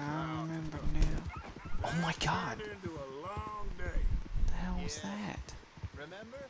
I remember now. Oh my god. What the hell was that? Remember?